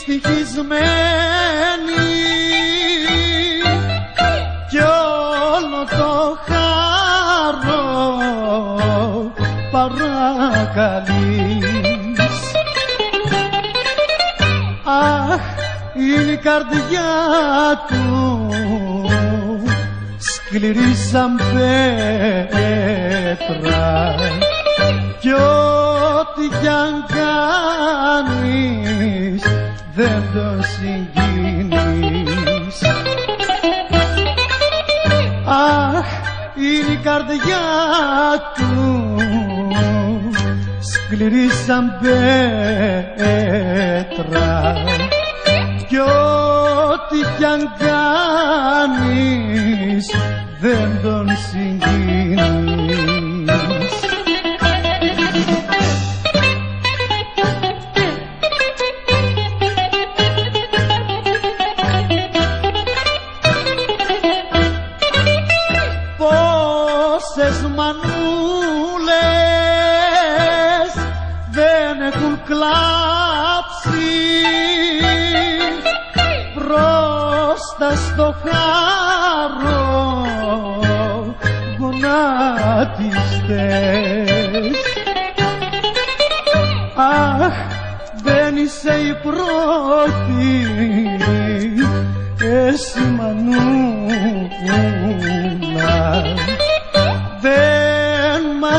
ευτυχισμένη κι όλο το χαρό παρακαλείς. Αχ, είναι η καρδιά του σκληρή σαν πέτρα. Κι ό,τι κι αν κάνεις δεν το συγκίνεις Αχ, είναι η καρδιά του σκληρή σαν πέτρα. Κι ό,τι κι αν κάνεις δεν τον Πόσες μανούλες δεν έχουν κλάψει. Μπροστά στο χάρο γονάτιστες. Αχ, δεν είσαι η πρώτη εσύ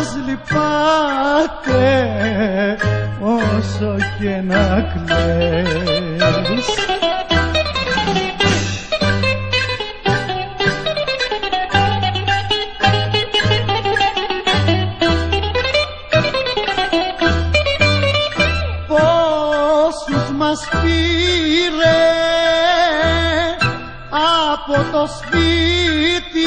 μας λυπάται όσο και να κλαις. Πόσους μας πήρε από το σπίτι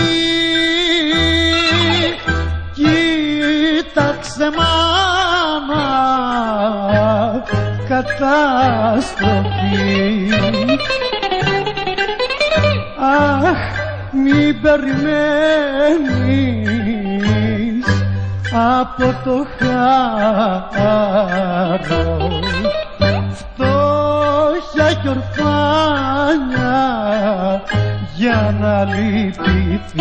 καταστροφή Αχ, μην περιμένεις από το χάρο. Φτώχεια κι ορφάνια για να λυπηθείς